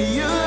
You